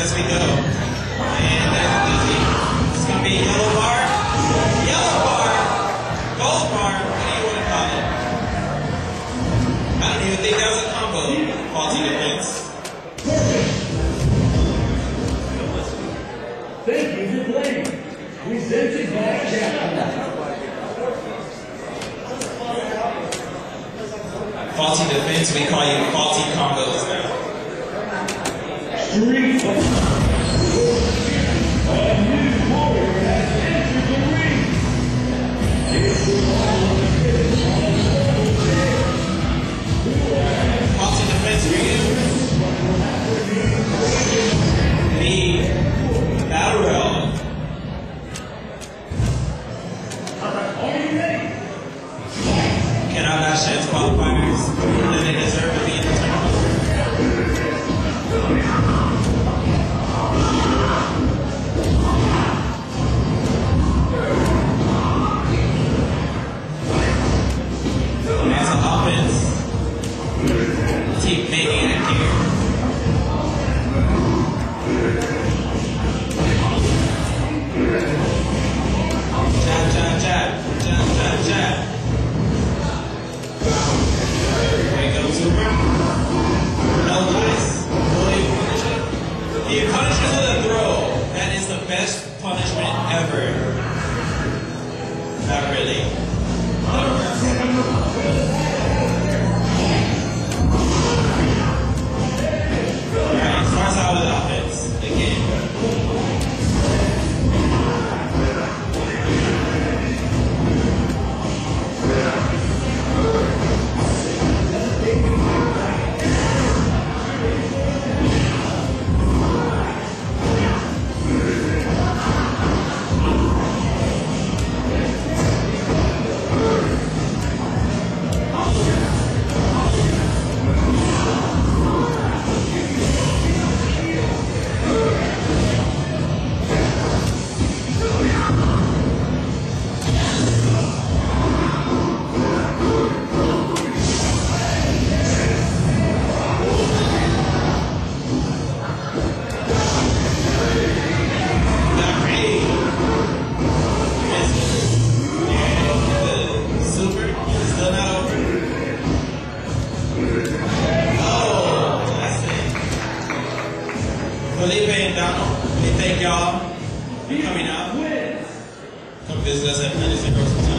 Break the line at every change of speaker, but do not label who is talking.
as we go. And there's Lizzie. It's gonna be yellow bar, yellow bar, gold bar, what do you want to call it? I don't even think that was a combo. Faulty defense.
Thank you for playing. Presented by Capcom.
Faulty defense, we call you faulty combos now.
Are you ready?
Chance qualifiers. Here. Jab, jab, jab, jab, jab. No punishment. He punishes with a throw. That is the best punishment ever. Not really. Thank y'all for coming out. Come visit us at Planet Zero